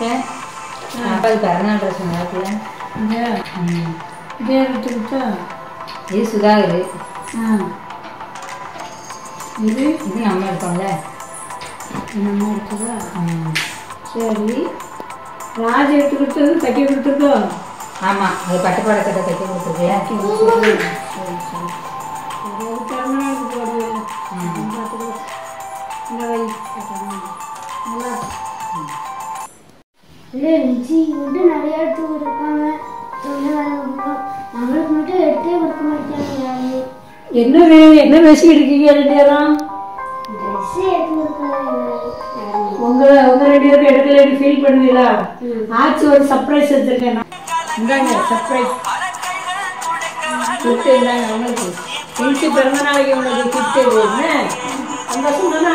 ஏன் அப்பாவுக்கு பிறந்தநாள் ட்ரெஸ் நேரத்தில் இந்த இதே எடுத்துக்கிட்டா இது சுதாகர். ஆ. இது? இது நம்ம ம். சரி. ராஜ் எடுத்து கொடுத்தது தைக்க கொடுத்துருக்கோ? ஆமாம் அது பட்டுப்பாட சட்டை தைக்க கொடுத்துருக்கியா? சரி இல்லை விஜி வந்து நிறைய எடுத்து கொடுப்பாங்க நம்மளுக்கு மட்டும் எடுத்தே கொடுக்க மாட்டாங்க என்ன வே என்ன பேசிக்கிட்டு இருக்கீங்க ரெண்டு பேரும்? உங்களை உங்க ரெண்டு பேரும் எடுக்கலன்னு ஃபீல் பண்ணுவீங்களா? ஆச்சு ஒரு சர்ப்ரைஸ். இந்தாங்க சர்ப்ரைஸ் கிஃப்ட் இந்தாங்க உங்களுக்கு இன்ச்சு பிறந்த நாளைக்கு உங்களுக்கு கிஃப்ட் என்ன? சந்தோஷம் தானே?